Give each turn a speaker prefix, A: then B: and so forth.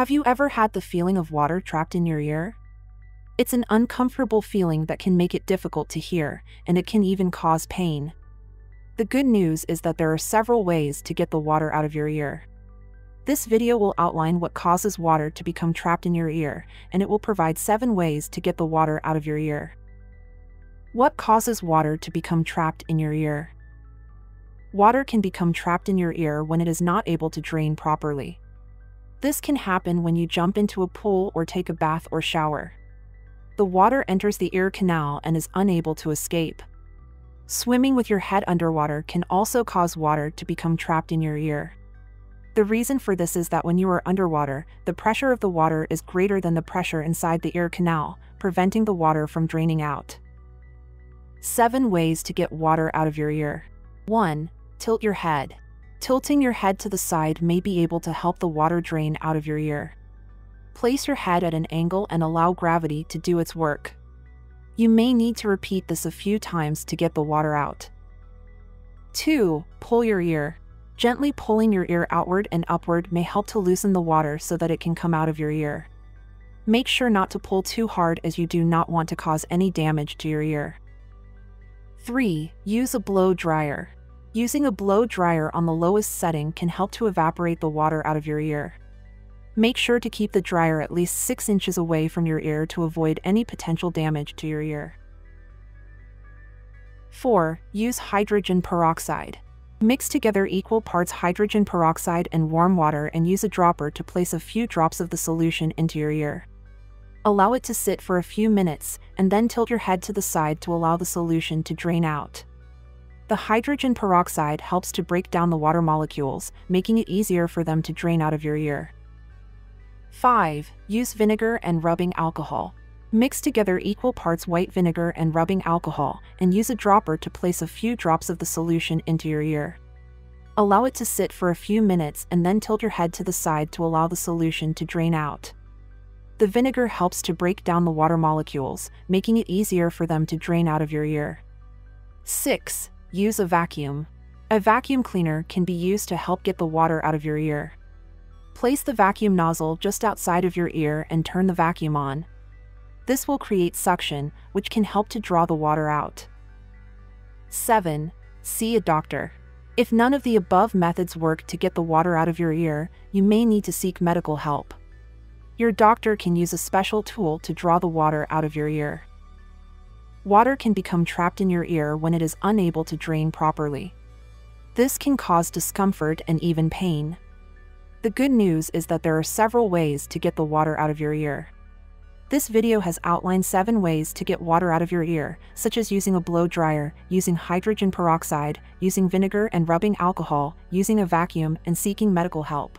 A: Have you ever had the feeling of water trapped in your ear? It's an uncomfortable feeling that can make it difficult to hear, and it can even cause pain. The good news is that there are several ways to get the water out of your ear. This video will outline what causes water to become trapped in your ear, and it will provide 7 ways to get the water out of your ear. What causes water to become trapped in your ear? Water can become trapped in your ear when it is not able to drain properly. This can happen when you jump into a pool or take a bath or shower. The water enters the ear canal and is unable to escape. Swimming with your head underwater can also cause water to become trapped in your ear. The reason for this is that when you are underwater, the pressure of the water is greater than the pressure inside the ear canal, preventing the water from draining out. 7 Ways to get water out of your ear 1. Tilt your head. Tilting your head to the side may be able to help the water drain out of your ear. Place your head at an angle and allow gravity to do its work. You may need to repeat this a few times to get the water out. 2. Pull your ear. Gently pulling your ear outward and upward may help to loosen the water so that it can come out of your ear. Make sure not to pull too hard as you do not want to cause any damage to your ear. 3. Use a blow dryer. Using a blow dryer on the lowest setting can help to evaporate the water out of your ear. Make sure to keep the dryer at least 6 inches away from your ear to avoid any potential damage to your ear. 4. Use hydrogen peroxide. Mix together equal parts hydrogen peroxide and warm water and use a dropper to place a few drops of the solution into your ear. Allow it to sit for a few minutes, and then tilt your head to the side to allow the solution to drain out. The hydrogen peroxide helps to break down the water molecules, making it easier for them to drain out of your ear. 5. Use vinegar and rubbing alcohol. Mix together equal parts white vinegar and rubbing alcohol, and use a dropper to place a few drops of the solution into your ear. Allow it to sit for a few minutes and then tilt your head to the side to allow the solution to drain out. The vinegar helps to break down the water molecules, making it easier for them to drain out of your ear. 6. Use a vacuum. A vacuum cleaner can be used to help get the water out of your ear. Place the vacuum nozzle just outside of your ear and turn the vacuum on. This will create suction, which can help to draw the water out. 7. See a doctor. If none of the above methods work to get the water out of your ear, you may need to seek medical help. Your doctor can use a special tool to draw the water out of your ear. Water can become trapped in your ear when it is unable to drain properly. This can cause discomfort and even pain. The good news is that there are several ways to get the water out of your ear. This video has outlined 7 ways to get water out of your ear, such as using a blow dryer, using hydrogen peroxide, using vinegar and rubbing alcohol, using a vacuum, and seeking medical help.